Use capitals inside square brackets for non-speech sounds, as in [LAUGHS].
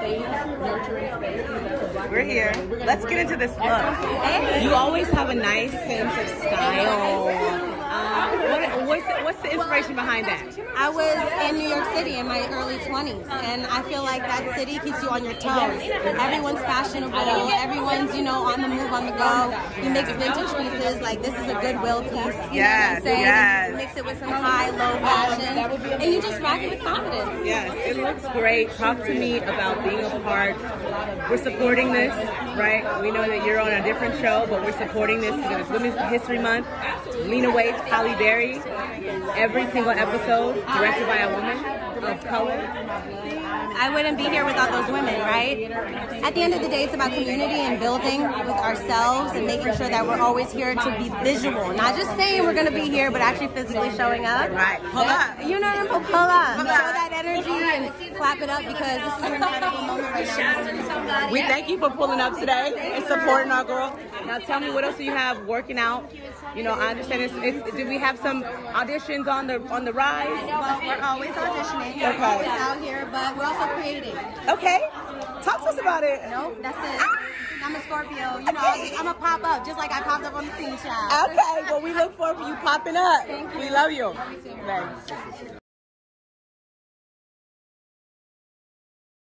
safe, nurturing space. We're here. Let's get into this look. You always have a nice sense of style. Um, what, what's, the, what's the inspiration behind that? I was in New York City in my early 20s, and I feel like that city keeps you on your toes. Everyone's fashionable, everyone's, you know, on the move, on the go. You mix vintage pieces, like this is a Goodwill piece. You Yes, know what I'm saying? yes. Mix it with some high, low and you just rock it with confidence. Yes, it looks great. Talk to me about being a part. We're supporting this, right? We know that you're on a different show, but we're supporting this because it's Women's History Month. Lena Waithe, Halle Berry, every single episode directed by a woman of color. I wouldn't be here without those women, right? At the end of the day, it's about community and building with ourselves and making sure that we're always here to be visual. Not just saying we're going to be here, but actually physically showing up. Right. Hold up. You know what I'm saying? Pull up. Show that energy and clap it up because this is an [LAUGHS] incredible moment right now. We thank you for pulling up today and supporting our girl. Now tell me what else do you have working out? You know, I understand it's, it's do we have some auditions on the on the rise? Well, we're always auditioning. We're always out here, but we're also Okay. Talk to us about it. Nope, that's it. Ah! I'm a Scorpio. You know, I'm a pop up just like I popped up on the scene, child. Okay, well we look forward to you popping up. We love you. Thanks.